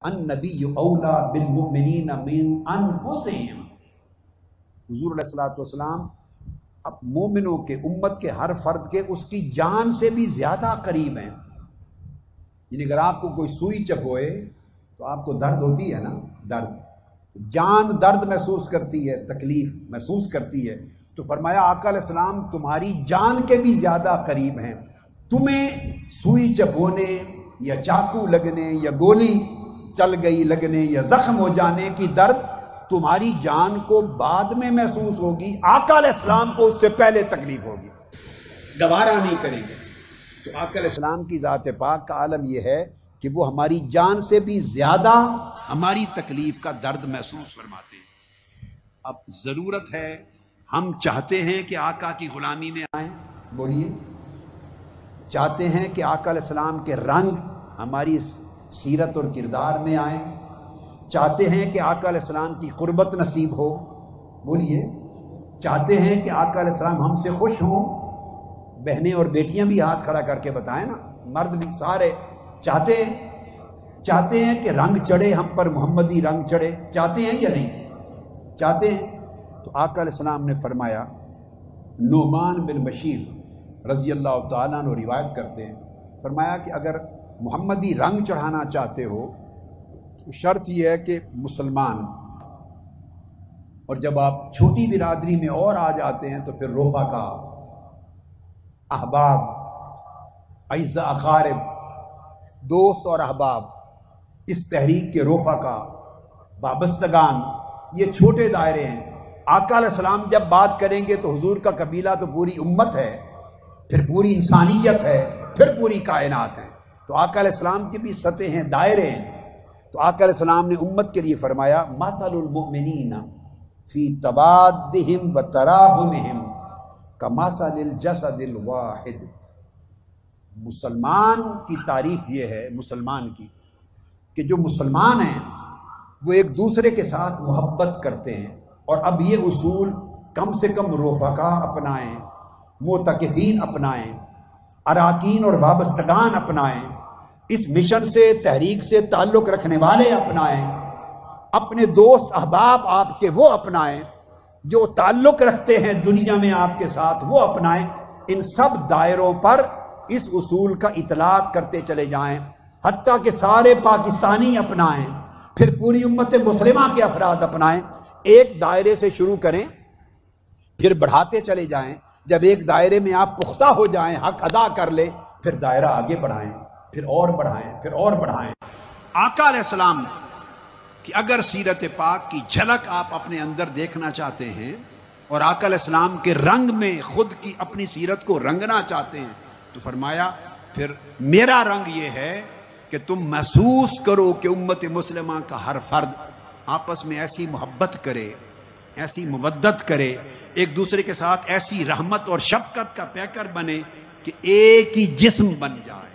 النبی اولا بالمؤمنین من انفسهم حضور علیہ الصلوۃ والسلام اب مومنوں کے امت کے ہر فرد کے اس کی جان سے بھی زیادہ قریب ہیں۔ یعنی اگر آپ کو کوئی سوئی چپوئے تو آپ کو درد ہوتی ہے نا؟ درد۔ جان درد محسوس کرتی ہے، تکلیف محسوس کرتی ہے۔ تو فرمایا، آقا علیہ السلام تمہاری جان کے بھی زیادہ قریب ہیں۔ تمہیں سوئی چپونے یا چاقو لگنے یا گولی چل گئی لگنے یا زخم ہو جانے کی درد تمہاری جان کو بعد میں محسوس ہوگی، آقا علیہ السلام کو اس سے پہلے تکلیف ہوگی۔ گوارا نہیں کریں گے۔ تو آقا علیہ السلام کی ذات پاک کا عالم یہ ہے کہ وہ ہماری جان سے بھی زیادہ ہماری تکلیف کا درد محسوس فرماتے ہیں۔ اب ضرورت ہے، ہم چاہتے ہیں کہ آقا کی غلامی میں آئیں۔ بولیے۔ چاہتے ہیں کہ آقا علیہ السلام کے رنگ ہماری سیرت اور کردار میں آئیں چاہتے ہیں کہ آقا علیہ السلام کی قربت نصیب ہو۔ بولیے، چاہتے ہیں کہ آقا علیہ السلام ہم سے خوش ہوں۔ بہنیں اور بیٹیاں بھی ہاتھ کھڑا کر کے بتائیں نا۔ مرد بھی سارے۔ چاہتے ہیں چاہتے ہیں کہ رنگ چڑھے، ہم پر محمدی رنگ چڑھے۔ چاہتے ہیں یا نہیں؟ چاہتے ہیں۔ تو آقا علیہ السلام نے فرمایا، نعمان بن بشیر رضی اللہ تعالیٰ نے روایت کرتے ہیں۔ فرمایا کہ اگر محمدی رنگ چڑھانا چاہتے ہو، تو شرط یہ ہے کہ مسلمان۔ اور جب آپ چھوٹی برادری میں اور آ جاتے ہیں تو پھر روفا کا احباب عیزہ اقارب، دوست اور احباب، اس تحریک کے روفا کا وابستگان، یہ چھوٹے دائرے ہیں۔ آقا علیہ السلام جب بات کریں گے تو حضور کا قبیلہ تو پوری امت ہے، پھر پوری انسانیت ہے، پھر پوری کائنات ہے۔ تو آقا علیہ السلام کی بھی سطح ہیں، دائرے ہیں۔ تو آقا علیہ السلام نے امت کے لیے فرمایا، مثل المؤمنین فی تبادہم و تراہمہم کمثل الجسد الواحد۔ مسلمان کی تعریف یہ ہے، مسلمان کی، کہ جو مسلمان ہیں، وہ ایک دوسرے کے ساتھ محبت کرتے ہیں۔ اور اب یہ اصول کم سے کم رفقا اپنائیں، متقفین اپنائیں۔ اراکین اور وابستگان اپنائیں، اس مشن سے، تحریک سے تعلق رکھنے والے اپنائیں۔ اپنے دوست احباب آپ کے وہ اپنائیں، جو تعلق رکھتے ہیں دنیا میں آپ کے ساتھ، وہ اپنائیں۔ ان سب دائروں پر اس اصول کا اطلاق کرتے چلے جائیں، حتیٰ کہ سارے پاکستانی اپنائیں، پھر پوری امت مسلمہ کے افراد اپنائیں۔ ایک دائرے سے شروع کریں، پھر بڑھاتے چلے جائیں۔ جب ایک دائرے میں آپ پختہ ہو جائیں، حق ادا کر لیں، پھر دائرہ آگے بڑھائیں، پھر اور بڑھائیں، پھر اور بڑھائیں۔ آقا علیہ السلام کہ اگر سیرت پاک کی جھلک آپ اپنے اندر دیکھنا چاہتے ہیں اور آقا علیہ السلام کے رنگ میں خود کی اپنی سیرت کو رنگنا چاہتے ہیں، تو فرمایا، پھر میرا رنگ یہ ہے کہ تم محسوس کرو کہ امت مسلمہ کا ہر فرد آپس میں ایسی محبت کرے، ایسی مودت کرے ایک دوسرے کے ساتھ ایسی رحمت اور شفقت کا پیکر بنے کہ ایک ہی جسم بن جائے۔